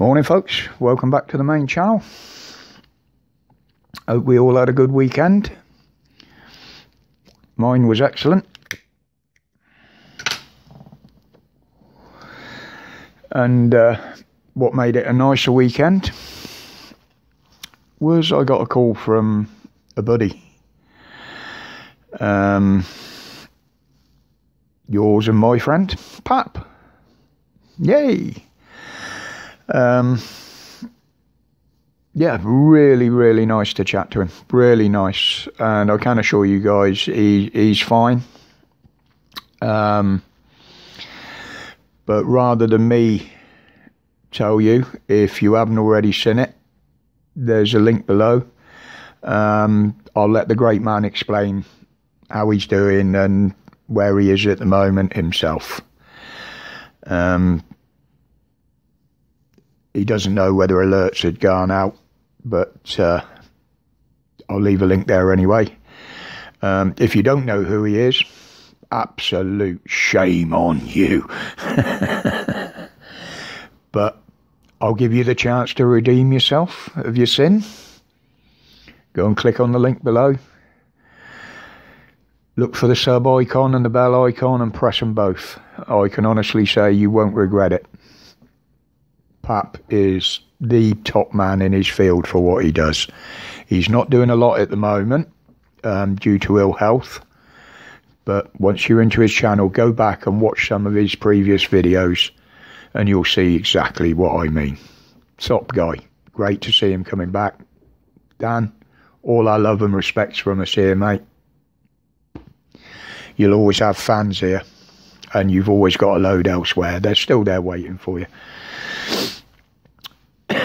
Morning, folks. Welcome back to the main channel. Hope we all had a good weekend. Mine was excellent. And uh, what made it a nicer weekend was I got a call from a buddy. Um, yours and my friend, Pap. Yay! Um, yeah, really, really nice to chat to him. Really nice, and I can assure you guys, he he's fine. Um, but rather than me tell you, if you haven't already seen it, there's a link below. Um, I'll let the great man explain how he's doing and where he is at the moment himself. Um, he doesn't know whether alerts had gone out, but uh, I'll leave a link there anyway. Um, if you don't know who he is, absolute shame on you. but I'll give you the chance to redeem yourself of your sin. Go and click on the link below. Look for the sub icon and the bell icon and press them both. I can honestly say you won't regret it. Pap is the top man in his field for what he does. He's not doing a lot at the moment um, due to ill health. But once you're into his channel, go back and watch some of his previous videos and you'll see exactly what I mean. Top guy. Great to see him coming back. Dan, all our love and respects from us here, mate. You'll always have fans here and you've always got a load elsewhere. They're still there waiting for you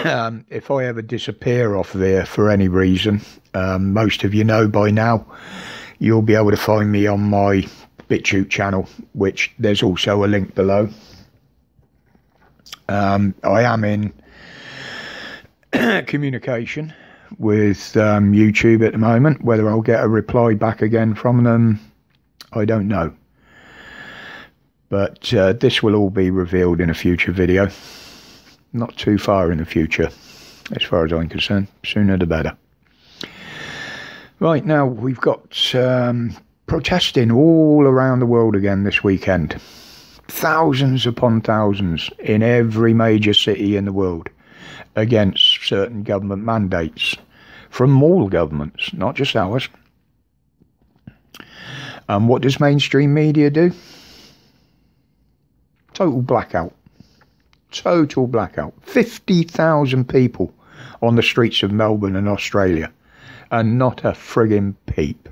um, if I ever disappear off there for any reason, um, most of you know by now, you'll be able to find me on my BitChute channel, which there's also a link below. Um, I am in communication with um, YouTube at the moment. Whether I'll get a reply back again from them, I don't know. But uh, this will all be revealed in a future video not too far in the future, as far as I'm concerned. Sooner the better. Right now, we've got um, protesting all around the world again this weekend. Thousands upon thousands in every major city in the world against certain government mandates from all governments, not just ours. And what does mainstream media do? Total blackout total blackout. 50,000 people on the streets of Melbourne and Australia, and not a frigging peep.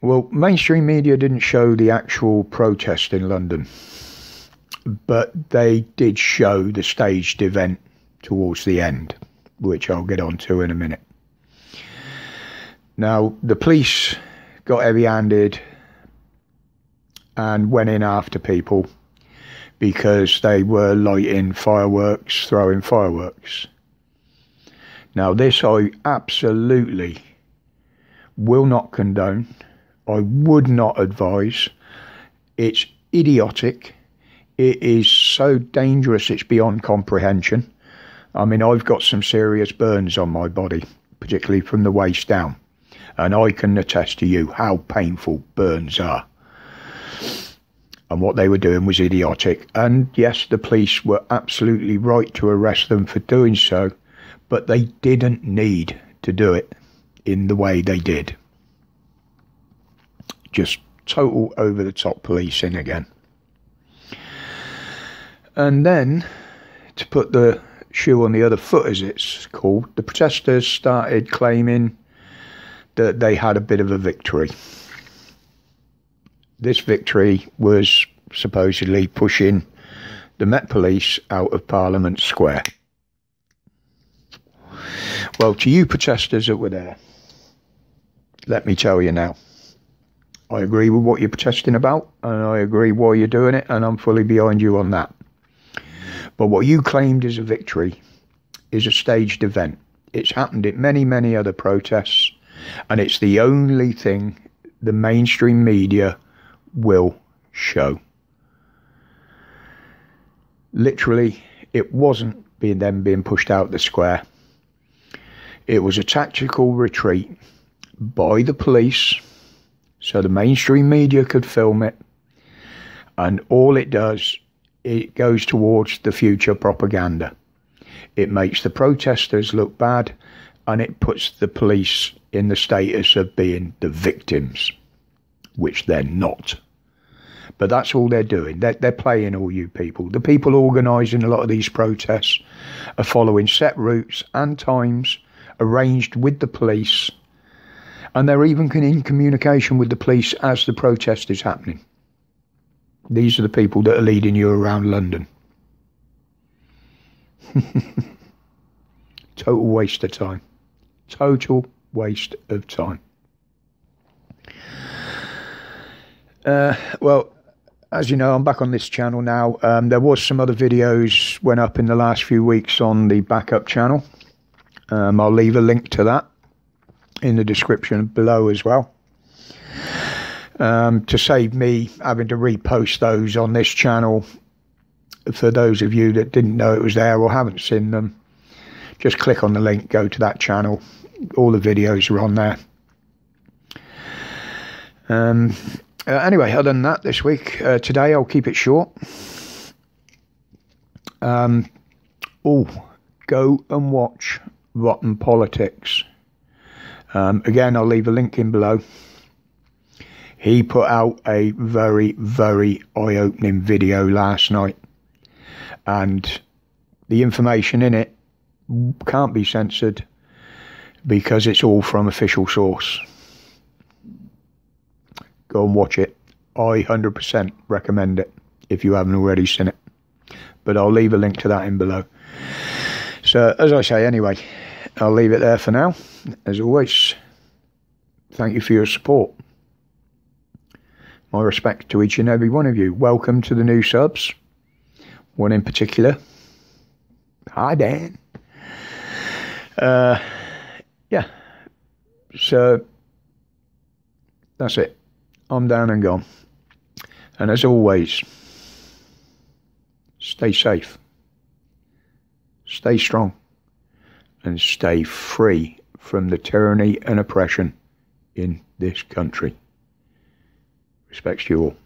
Well, mainstream media didn't show the actual protest in London, but they did show the staged event towards the end, which I'll get on to in a minute. Now, the police got heavy handed and went in after people because they were lighting fireworks, throwing fireworks. Now, this I absolutely will not condone. I would not advise. It's idiotic. It is so dangerous, it's beyond comprehension. I mean, I've got some serious burns on my body, particularly from the waist down. And I can attest to you how painful burns are and what they were doing was idiotic. And yes, the police were absolutely right to arrest them for doing so, but they didn't need to do it in the way they did. Just total over the top policing again. And then, to put the shoe on the other foot, as it's called, the protesters started claiming that they had a bit of a victory this victory was supposedly pushing the Met Police out of Parliament Square. Well, to you protesters that were there, let me tell you now. I agree with what you're protesting about, and I agree why you're doing it, and I'm fully behind you on that. But what you claimed is a victory is a staged event. It's happened at many, many other protests, and it's the only thing the mainstream media will show. Literally, it wasn't being them being pushed out the square. It was a tactical retreat by the police so the mainstream media could film it. And all it does, it goes towards the future propaganda. It makes the protesters look bad and it puts the police in the status of being the victims, which they're not. But that's all they're doing. They're, they're playing all you people. The people organising a lot of these protests are following set routes and times arranged with the police, and they're even in communication with the police as the protest is happening. These are the people that are leading you around London. Total waste of time. Total waste of time. Uh, well, as you know, I'm back on this channel now. Um, there was some other videos went up in the last few weeks on the backup channel. Um, I'll leave a link to that in the description below as well. Um, to save me having to repost those on this channel, for those of you that didn't know it was there or haven't seen them, just click on the link, go to that channel. All the videos are on there. Um, uh, anyway, other than that, this week, uh, today I'll keep it short. Um, oh, go and watch Rotten Politics. Um, again, I'll leave a link in below. He put out a very, very eye opening video last night, and the information in it can't be censored because it's all from official source. Go and watch it. I 100% recommend it if you haven't already seen it. But I'll leave a link to that in below. So, as I say, anyway, I'll leave it there for now. As always, thank you for your support. My respect to each and every one of you. Welcome to the new subs. One in particular. Hi, Dan. Uh, yeah. So, that's it. I'm down and gone. And as always, stay safe, stay strong, and stay free from the tyranny and oppression in this country. Respects you all.